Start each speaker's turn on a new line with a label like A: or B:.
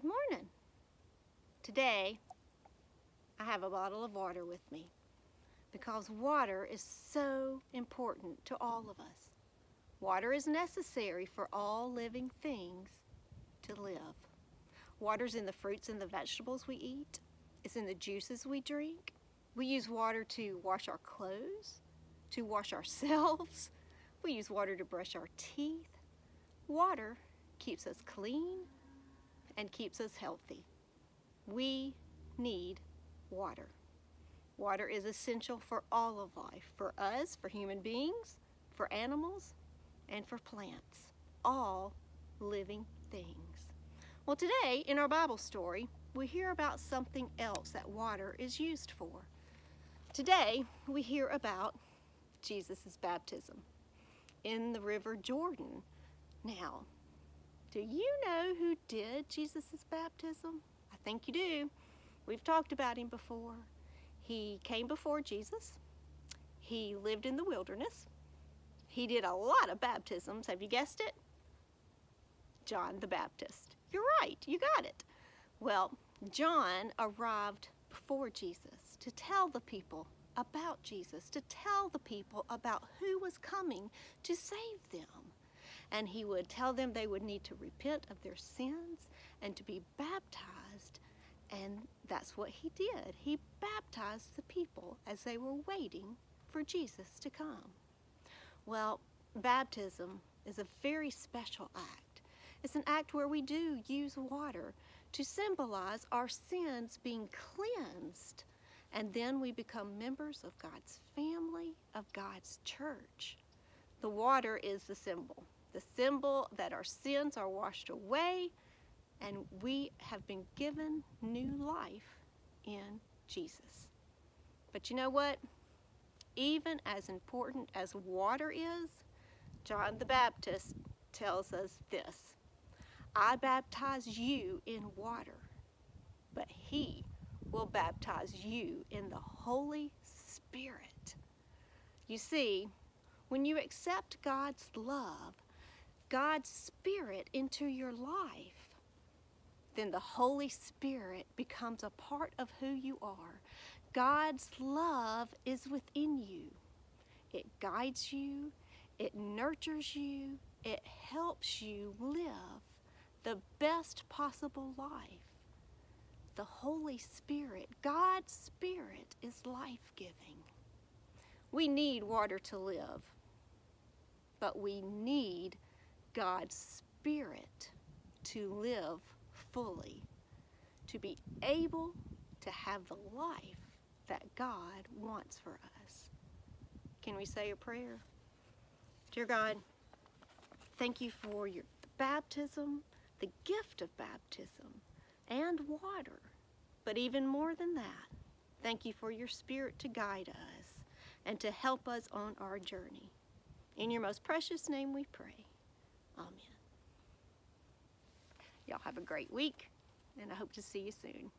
A: Good morning. Today, I have a bottle of water with me because water is so important to all of us. Water is necessary for all living things to live. Water's in the fruits and the vegetables we eat. It's in the juices we drink. We use water to wash our clothes, to wash ourselves. We use water to brush our teeth. Water keeps us clean and keeps us healthy. We need water. Water is essential for all of life, for us, for human beings, for animals, and for plants, all living things. Well, today in our Bible story, we hear about something else that water is used for. Today, we hear about Jesus' baptism in the River Jordan. Now, do you know who did Jesus' baptism? I think you do. We've talked about him before. He came before Jesus. He lived in the wilderness. He did a lot of baptisms. Have you guessed it? John the Baptist. You're right, you got it. Well, John arrived before Jesus to tell the people about Jesus, to tell the people about who was coming to save them and he would tell them they would need to repent of their sins and to be baptized. And that's what he did. He baptized the people as they were waiting for Jesus to come. Well, baptism is a very special act. It's an act where we do use water to symbolize our sins being cleansed. And then we become members of God's family, of God's church. The water is the symbol the symbol that our sins are washed away and we have been given new life in Jesus. But you know what? Even as important as water is, John the Baptist tells us this I baptize you in water, but he will baptize you in the Holy Spirit. You see, when you accept God's love, God's Spirit into your life, then the Holy Spirit becomes a part of who you are. God's love is within you. It guides you, it nurtures you, it helps you live the best possible life. The Holy Spirit, God's Spirit, is life giving. We need water to live, but we need God's Spirit to live fully, to be able to have the life that God wants for us. Can we say a prayer? Dear God, thank you for your baptism, the gift of baptism, and water. But even more than that, thank you for your spirit to guide us and to help us on our journey. In your most precious name we pray. Amen. Y'all have a great week, and I hope to see you soon.